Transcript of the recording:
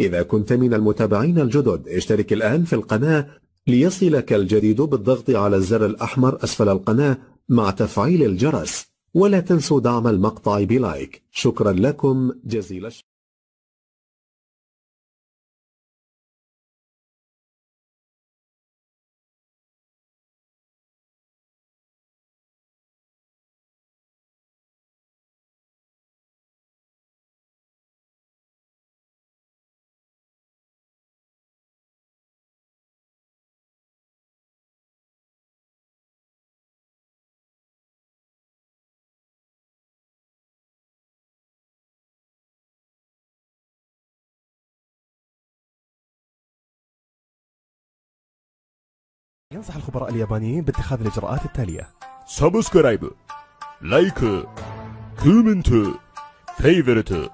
إذا كنت من المتابعين الجدد اشترك الآن في القناة ليصلك الجديد بالضغط على الزر الأحمر أسفل القناة مع تفعيل الجرس ولا تنسوا دعم المقطع بلايك. شكرا لكم جزيل الشكر. ينصح الخبراء اليابانيين باتخاذ الإجراءات التالية サブスクライブ、ライク、コメント、フェイブルト、